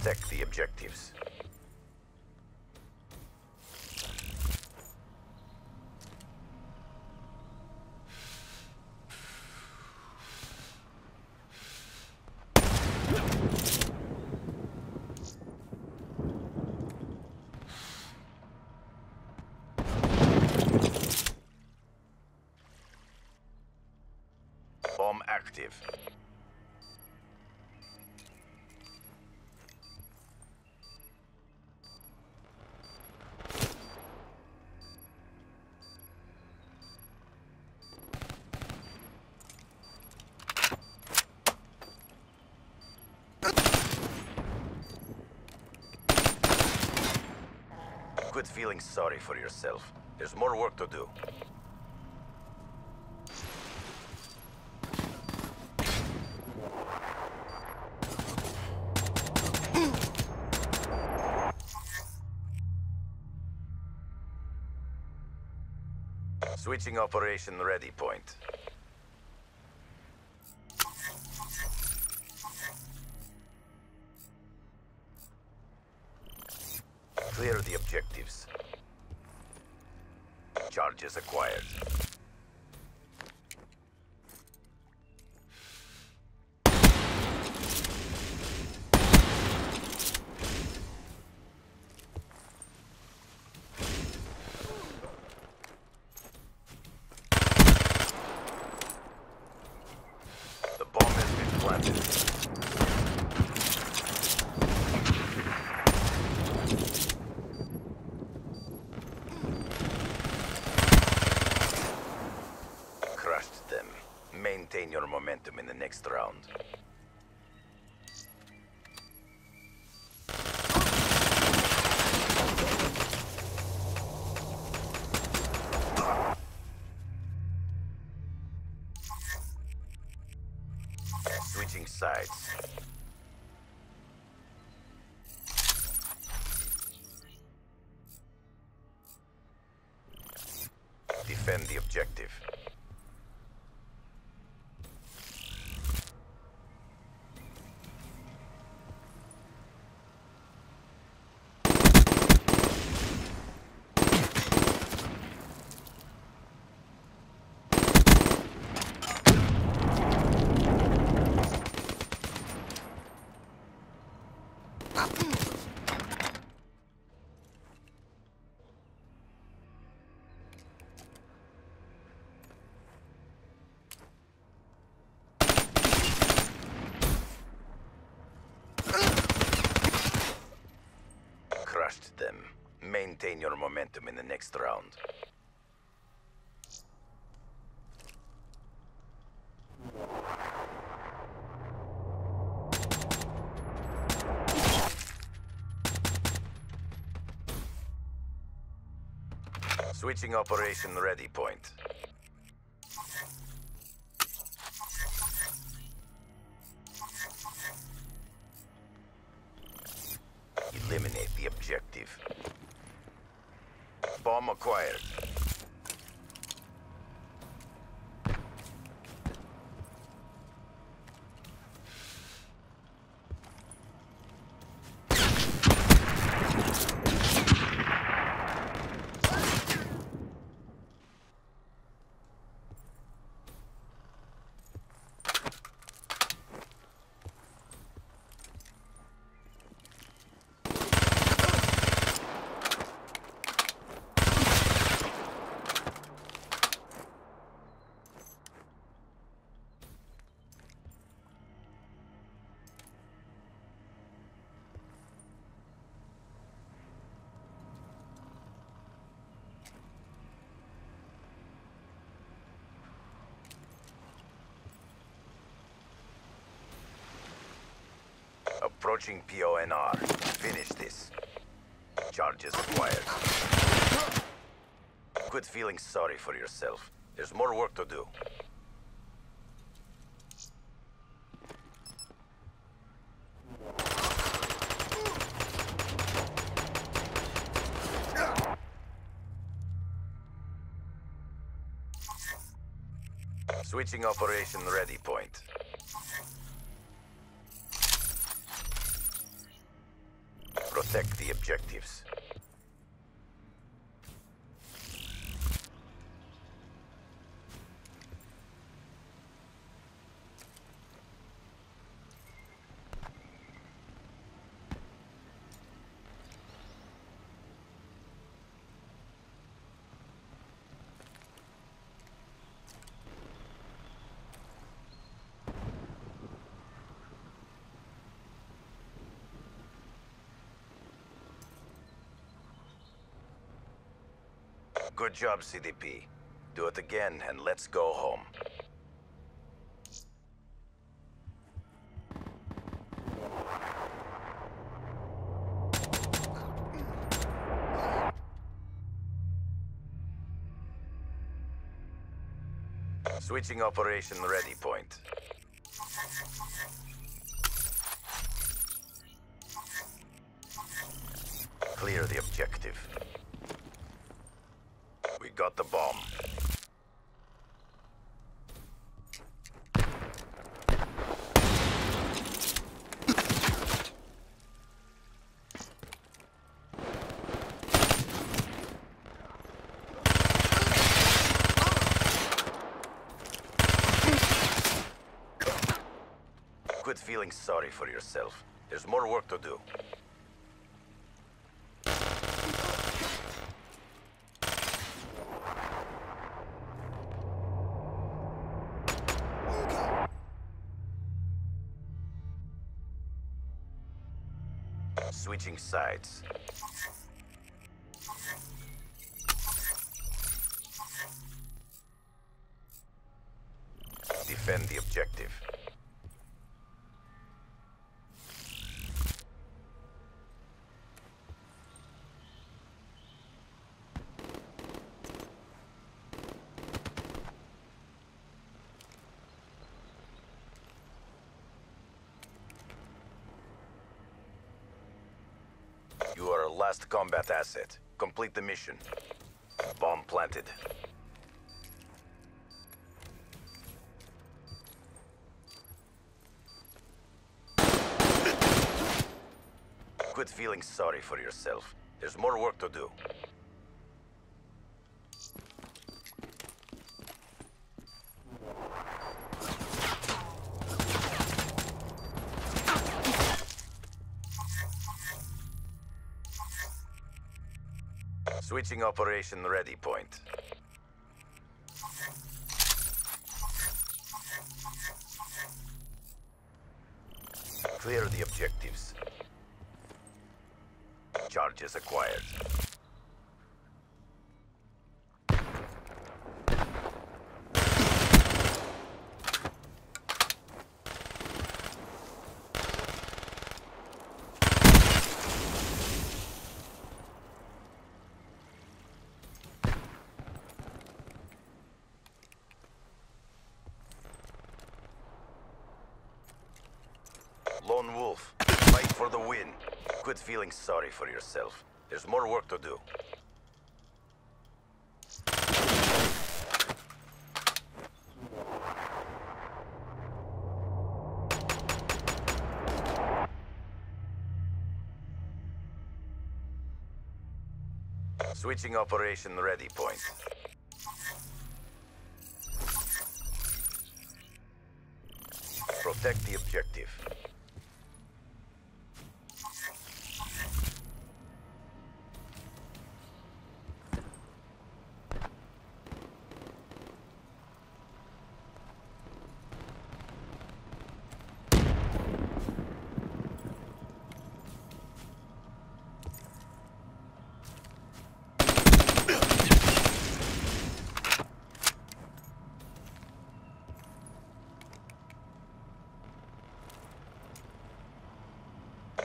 Protect the objectives. Bomb active. Quit feeling sorry for yourself. There's more work to do. Switching operation ready point. Clear the objectives. Charges acquired. Next round. Switching sides. Defend the objective. Crushed them. Maintain your momentum in the next round. Switching operation ready point. Eliminate the objective. Bomb acquired. Approaching PONR. Finish this. Charges acquired. Quit feeling sorry for yourself. There's more work to do. Switching operation ready point. Objectives. Good job, CDP. Do it again and let's go home. Switching operation ready point. Clear the objective. Got the bomb. Quit feeling sorry for yourself. There's more work to do. Switching sides. Defend the objective. Last combat asset. Complete the mission. Bomb planted. Quit feeling sorry for yourself. There's more work to do. Switching operation ready point. Clear the objectives. Charges acquired. Lone Wolf, fight for the win. Quit feeling sorry for yourself. There's more work to do. Switching operation ready point. Protect the objective.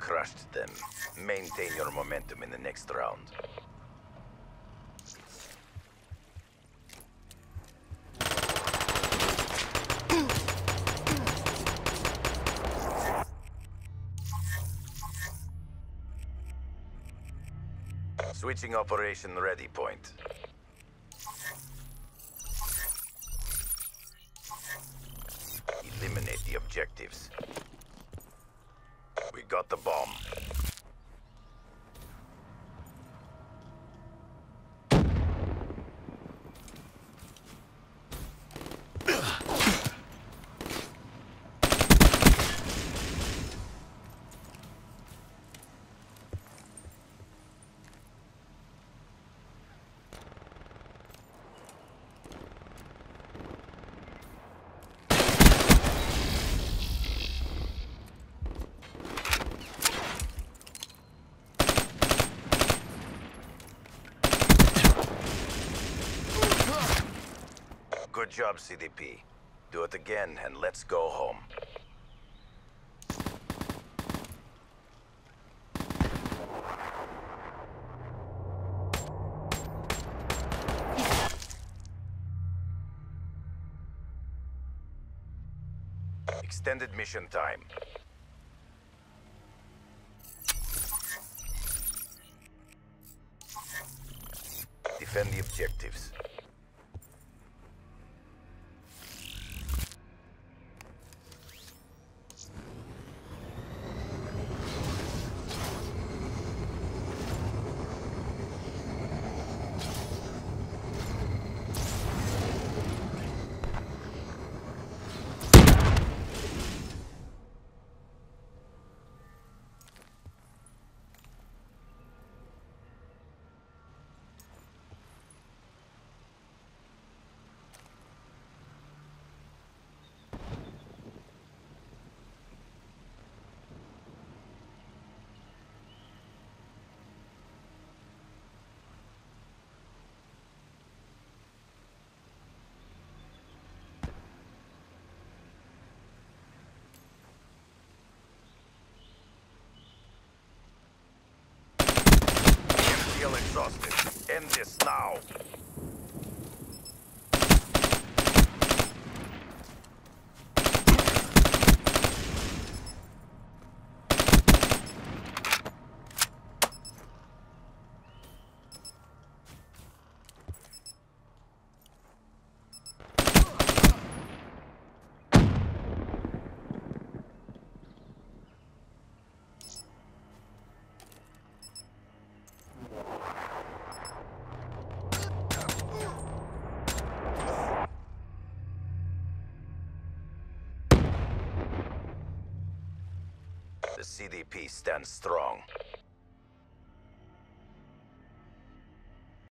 Crushed them. Maintain your momentum in the next round. Switching operation ready point. Eliminate the objectives. We got the bomb. Job, CDP. Do it again and let's go home. Extended mission time. Defend the objectives. Exhausted. End this now. CDP stands strong.